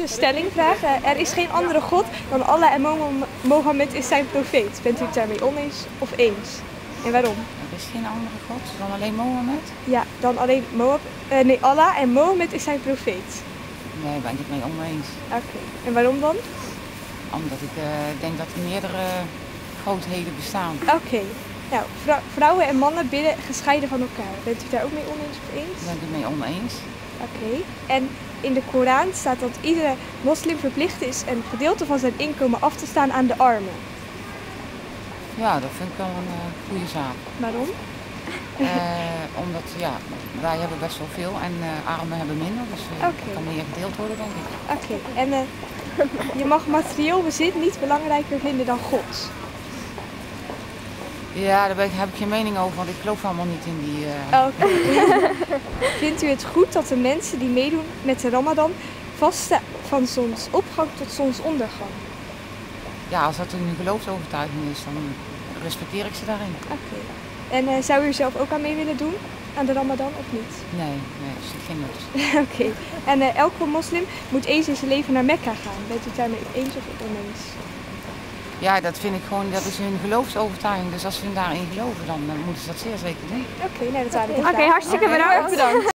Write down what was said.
een stellingvraag. Eh, er is geen andere God dan Allah en Mo- Mohammed is zijn profeet. Bent u het daarmee oneens of eens? En waarom? Er is geen andere God dan alleen Mohammed? Ja, dan alleen Moab, eh, nee, Allah en Mohammed is zijn profeet. Nee, daar ben ik het mee oneens. Oké. En waarom dan? Omdat ik eh, denk dat er meerdere grootheden bestaan. Oké. Nou, vrou- vrouwen en mannen bidden gescheiden van elkaar. Bent u daar ook mee oneens of eens? Ben ik het mee oneens. Oké. En in de Koran staat dat iedere moslim verplicht is een gedeelte van zijn inkomen af te staan aan de armen. Ja, dat vind ik wel een eh, goede zaak. Waarom? Eh, omdat ja, wij hebben best wel veel en eh, armen hebben minder. Dus Oké. kan meer gedeeld worden, denk ik. Oké. En je mag materieel bezit niet belangrijker vinden dan God. Ja, daar heb ik geen mening over, want ik geloof allemaal niet in die... Oké. Vindt u het goed dat de mensen die meedoen met de Ramadan vasten van zonsopgang tot zonsondergang? Ja, als dat een geloofsovertuiging is, dan respecteer ik ze daarin. Oké. En eh, zou u er zelf ook aan mee willen doen? Aan de Ramadan of niet? Nee, nee, dat is geen nut. Oké. En eh, elke moslim moet eens in zijn leven naar Mekka gaan. Bent u het daarmee eens of oneens? Ja, dat vind ik gewoon, dat is hun geloofsovertuiging. Dus als ze daarin geloven, dan eh, moeten ze dat zeer zeker doen. Oké, nou dat waren de Oké, hartstikke bedankt. Bedankt.